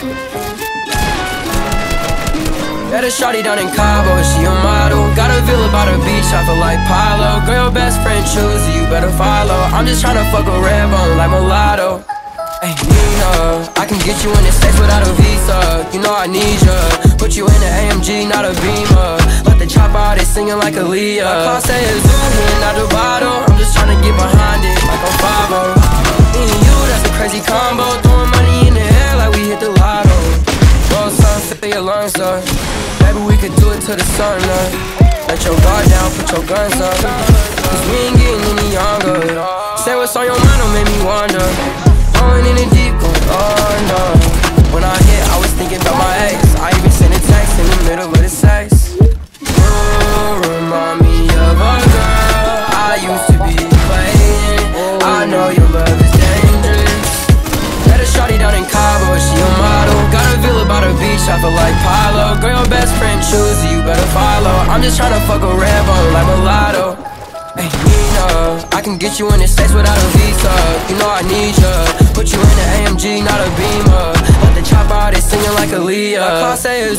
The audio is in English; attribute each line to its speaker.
Speaker 1: Got a shawty down in Cabo, she a model Got a villa by the beach, I feel like Pablo Girl, your best friend choose you, better follow. I'm just tryna fuck a red bone like mulatto. Hey, Nina, I can get you in the States without a visa. You know I need ya. Put you in an AMG, not a Beamer. Let the chop out, they singing like Aaliyah. My car say it's here, not the bottle lungs up. Maybe we could do it to the sun up. Let your guard down, put your guns up. Cause we ain't getting any younger. Say what's on your mind, don't make me wonder. Going in the deep, going under. When I hit, I was thinking about my ex. I even sent a text in the middle of the sex. You remind me of a girl I used to be playing. I know your the feel like Pablo Girl, your best friend choose you, better follow. I'm just tryna fuck a bone like mulatto. Hey, Nina, I can get you in the States without a visa. You know I need ya. Put you in an AMG, not a Beamer. Let the chop out, they singing like Aaliyah. My car say it's